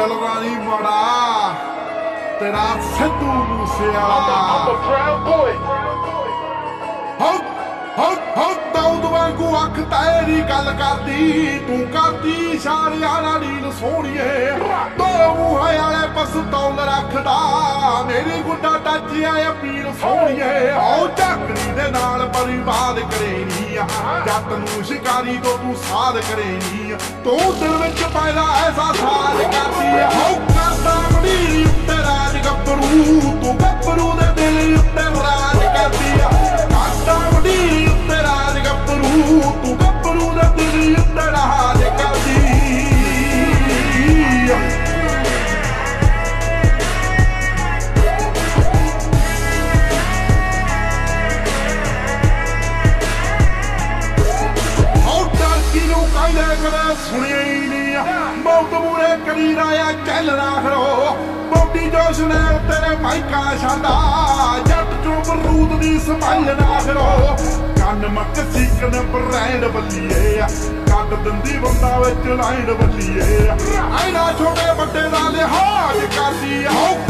ਦਿਲ ਰਾਣੀ ਬੜਾ ਤੇਰਾ Sidhu Moosewala I'm a proud boy. ਹਉ ਹਉ ਵਾਂਗੂ ਅੱਖ ਤੇਰੀ ਗੱਲ ਕਰਦੀ। ਤੂੰ ਕਰਦੀ ਇਸ਼ਾਰਿਆਂ ਨਾਲ ਨੀਲ ਸੋਹਣੀਏ। ਦੋ ਮੂੰਹਾਂ ਵਾਲੇ ਪਸਤੌਲ ਰੱਖਦਾ। ਮੇਰੀ ਗੁੱਡਾ ਟੱਚਿਆ ਆ ਪੀਰ ਸੋਹਣੀਏ। ਹਉ ਝਾਕੜੀ ਦੇ ਨਾਲ ਪਰਿਵਾਰ ਕਰੇਨੀ ਆ। ਜੱਟ ਨੂੰ ਸ਼ਿਕਾਰੀ ਤੋਂ ਤੂੰ ਸਾਧ ਕਰੇਨੀ ਤੂੰ ਦਿਲ ਵਿੱਚ ਪੈਦਾ ਐਸਾ ਸਾਧ ਕਰਦੀ ਆ। ਕਰਦਾ ਮੜੀ ਉੱਤੇ ਰਾਜ ਗੱਭਰੂ। ਕਹਿੰਦੇ ਕਦੇ ਸੁਣਿਆ ਹੀ ਨਹੀਂ ਆ। ਮੌਤ ਮੂਰੇ ਕਰੀ ਰਾਇਆ ਚੱਲ ਨਾ ਬੋਡੀ ਜੋਸ਼ ਨੇ ਤੇਰੇ ਮਾਈਕਾ ਛਾਂਦਾ। ਜੱਟ ਚੋਂ ਬਰੂਦ ਦੀ ਸਮਾਈਲ ਨਾ ਕੰਨ ਮੱਕ ਸੀਕਨ ਬਰੈਂਡ ਬੱਲੀਏ ਆ। ਕੱਢ ਦਿੰਦੀ ਬੰਦਾ ਵਿੱਚ ਲਾਈਨ ਬੱਲੀਏ ਐਨਾ ਛੋਟੇ ਵੱਡੇ ਦਾ ਲਿਹਾਜ਼ ਕਰਦੀ ਆ।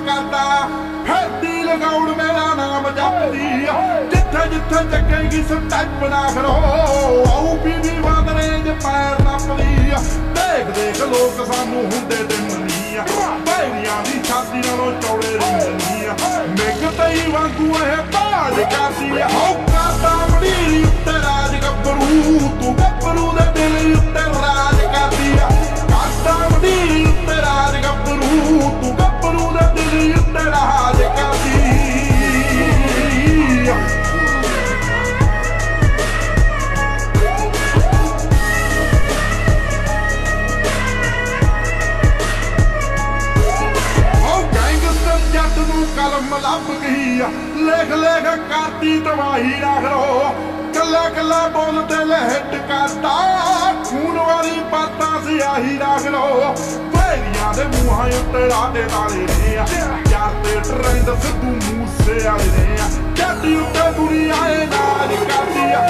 ਕਰਦਾ ਫੇਤੀ ਲਗਾਉਣ ਮੇਰਾ ਨਾਮ ਜਪਦੀ ਜਿੱਥੇ ਜਿੱਥੇ ਚੱਕੇਗੀ ਸਟੈਪ ਨਾ ਕਰੋ ਆਉ ਪੀਦੀ ਵਾਦਰੇ ਚ ਪੈਰ ਨੱਪਦੀ ਆ। ਲੋਕ ਸਾਨੂੰ ਹੁੰਦੇ ਤੇ ਮੰਨੀ ਆ ਬੈਰੀਆਂ ਦੀ ਛਾਤੀ ਨਾਲੋਂ ਚੌੜੇ ਰਿੰਗਨੀ ਆ ਮਿੱਕ ਤਈ ਵਾਂਗੂ ਇਹ ਬਾਜ ਕਰਦੀ ਆ ਹੋ ਕਰਦਾ ਮੜੀ ਉੱਤੇ ਰਾਜ ਗੱਭਰੂ, ਤੂੰ ਗੱਭਰੂ ਦੇ ਦਿਲ ਉੱਤੇ ਰਾਜ ਨੂੰ ਲੱਭ ਗਈ ਆ। ਲੇਖ ਲੇਖ ਕਰਦੀ ਤਵਾਹੀ ਰੱਖ ਲੋ ਕੱਲਾ ਕੱਲਾ ਬੋਲ ਤੇ ਲਹਿਟ ਕਰਦਾ ਖੂਨ ਵਾਲੀ ਬਾਤਾਂ ਸਿਆਹੀ ਰੱਖ ਲੋ ਬੈਰੀਆਂ ਦੇ ਮੂੰਹਾਂ ਉੱਤੇ ਰਾਡੇ ਤਾਲੇ ਨੇ ਆ। ਯਾਰ ਤੇ ਟਰੈਂਡ ਸਿੱਧੂ ਮੂਸੇ ਵਾਲੇ ਨੇ ਆ। ਜੱਟ ਉੱਤੇ ਦੁਨੀਆ ਏ ਨਾਜ ਕਰਦੀ ਆ।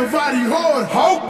ਮੜੀ ਉੱਤੇ ਰਾਜ